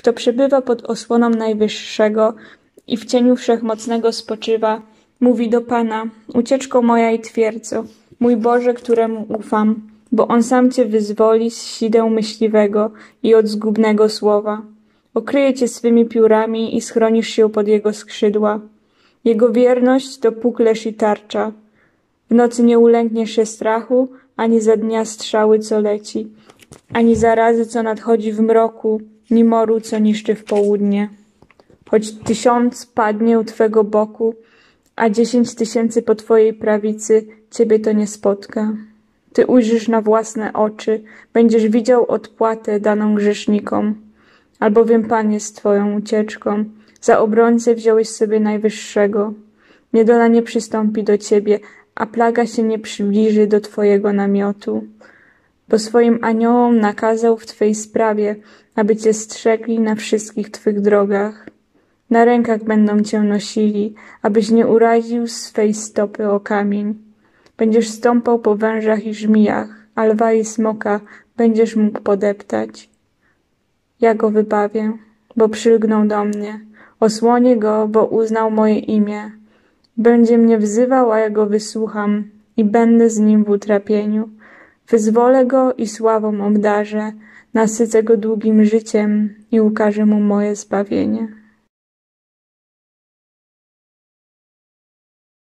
Kto przebywa pod osłoną Najwyższego i w cieniu Wszechmocnego spoczywa, mówi do Pana, ucieczko moja i twierdzo, mój Boże, któremu ufam, bo On sam Cię wyzwoli z sideł myśliwego i od zgubnego słowa. Okryje Cię swymi piórami i schronisz się pod Jego skrzydła. Jego wierność to puklerz i tarcza. W nocy nie ulękniesz się strachu, ani za dnia strzały, co leci, ani zarazy, co nadchodzi w mroku, ni moru, co niszczy w południe. Choć tysiąc padnie u Twego boku, a dziesięć tysięcy po Twojej prawicy, Ciebie to nie spotka. Ty ujrzysz na własne oczy, będziesz widział odpłatę daną grzesznikom. Albowiem Pan jest Twoją ucieczką. Za obrońcę wziąłeś sobie Najwyższego. Niedola nie przystąpi do Ciebie, a plaga się nie przybliży do Twojego namiotu. Bo swoim aniołom nakazał w Twej sprawie, aby Cię strzegli na wszystkich Twych drogach. Na rękach będą Cię nosili, abyś nie uraził swej stopy o kamień. Będziesz stąpał po wężach i żmijach, a lwa i smoka będziesz mógł podeptać. Ja go wybawię, bo przylgnął do mnie. Osłonię go, bo uznał moje imię. Będzie mnie wzywał, a ja go wysłucham i będę z nim w utrapieniu. Wyzwolę go i sławą obdarzę, nasycę go długim życiem i ukażę mu moje zbawienie.